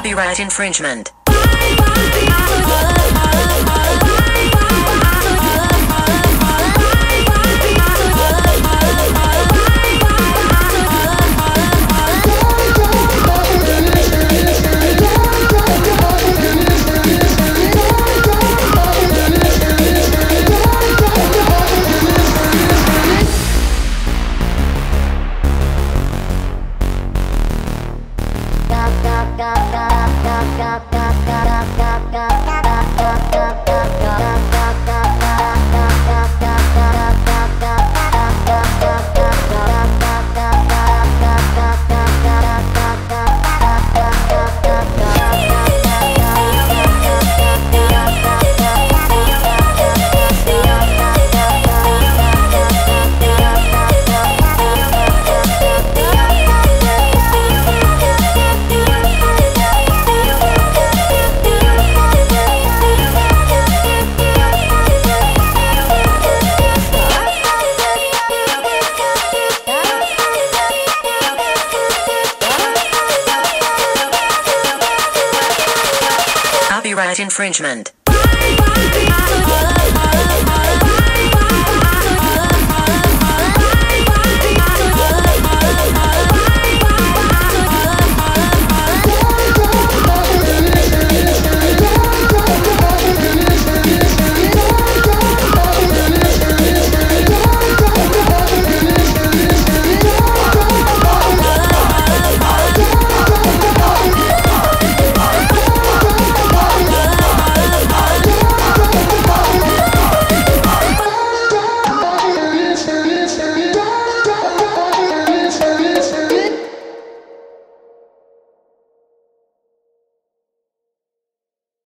Copyright infringement. Ga. Copyright infringement.